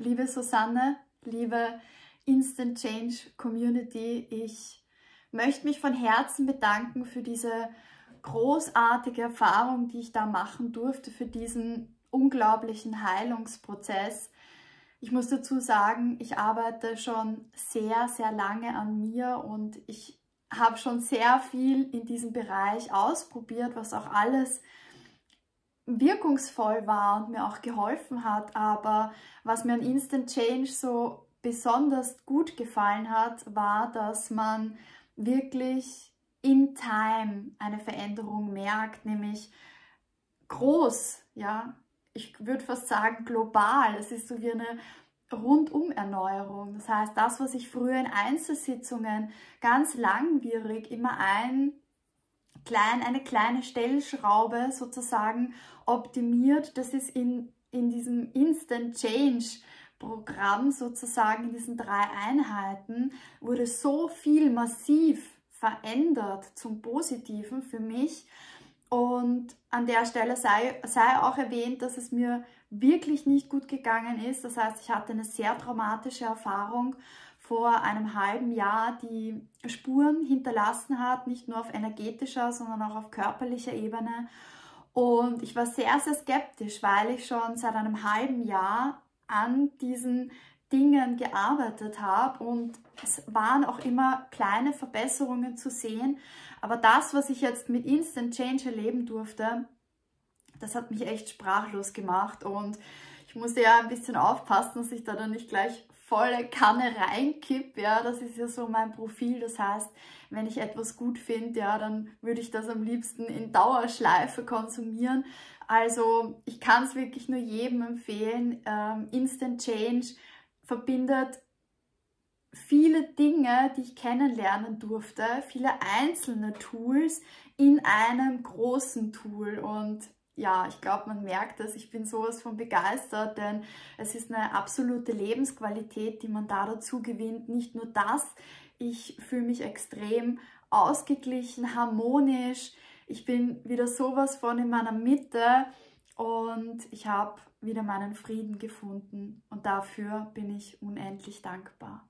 Liebe Susanne, liebe Instant Change Community, ich möchte mich von Herzen bedanken für diese großartige Erfahrung, die ich da machen durfte, für diesen unglaublichen Heilungsprozess. Ich muss dazu sagen, ich arbeite schon sehr, sehr lange an mir und ich habe schon sehr viel in diesem Bereich ausprobiert, was auch alles wirkungsvoll war und mir auch geholfen hat. Aber was mir an Instant Change so besonders gut gefallen hat, war, dass man wirklich in Time eine Veränderung merkt, nämlich groß, ja, ich würde fast sagen global. Es ist so wie eine Rundum-Erneuerung. Das heißt, das, was ich früher in Einzelsitzungen ganz langwierig immer ein klein, eine kleine Stellschraube sozusagen optimiert, das ist in, in diesem Instant Change Programm sozusagen in diesen drei Einheiten wurde so viel massiv verändert zum Positiven für mich. Und an der Stelle sei, sei auch erwähnt, dass es mir wirklich nicht gut gegangen ist. Das heißt, ich hatte eine sehr traumatische Erfahrung vor einem halben Jahr, die Spuren hinterlassen hat, nicht nur auf energetischer, sondern auch auf körperlicher Ebene. Und ich war sehr, sehr skeptisch, weil ich schon seit einem halben Jahr an diesen Dingen gearbeitet habe und es waren auch immer kleine Verbesserungen zu sehen. Aber das, was ich jetzt mit Instant Change erleben durfte, das hat mich echt sprachlos gemacht und ich musste ja ein bisschen aufpassen, dass ich da dann nicht gleich volle Kanne reinkipp, ja, das ist ja so mein Profil, das heißt, wenn ich etwas gut finde, ja, dann würde ich das am liebsten in Dauerschleife konsumieren, also ich kann es wirklich nur jedem empfehlen, ähm, Instant Change verbindet viele Dinge, die ich kennenlernen durfte, viele einzelne Tools in einem großen Tool. Und ja, ich glaube, man merkt das. Ich bin sowas von begeistert, denn es ist eine absolute Lebensqualität, die man da dazu gewinnt. Nicht nur das, ich fühle mich extrem ausgeglichen, harmonisch. Ich bin wieder sowas von in meiner Mitte und ich habe wieder meinen Frieden gefunden und dafür bin ich unendlich dankbar.